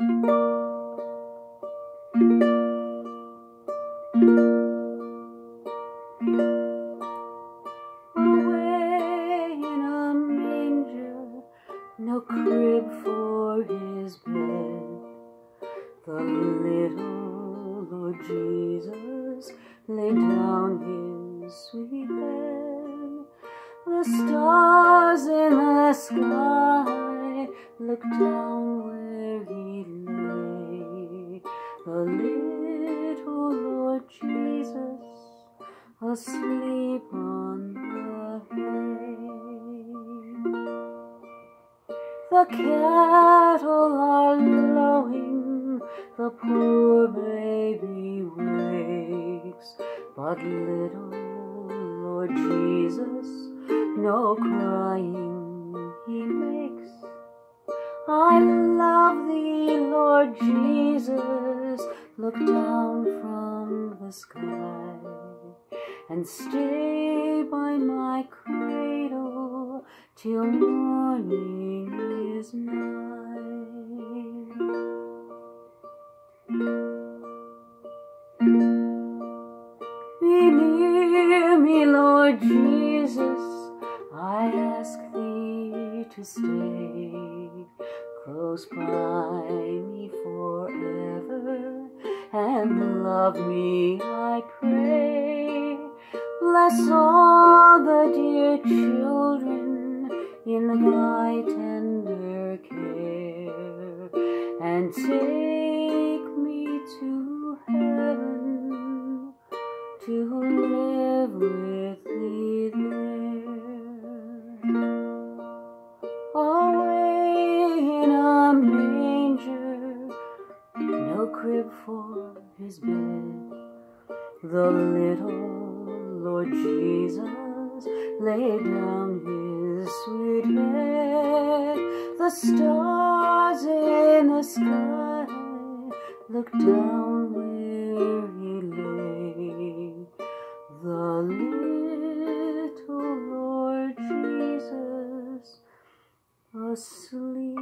Away in a manger, no crib for his bed. The little Lord Jesus laid down his sweet head. The stars in the sky looked down asleep on the hay. The cattle are lowing, the poor baby wakes, but little Lord Jesus, no crying he makes. I love thee, Lord Jesus, look down from the sky and stay by my cradle till morning is nigh. Near me, Lord Jesus, I ask thee to stay close by me forever and love me, I pray. All the dear children in thy tender care and take me to heaven to live with thee there. Away in a manger, no crib for his bed, the little Lord Jesus laid down his sweet head. The stars in the sky looked down where he lay. The little Lord Jesus asleep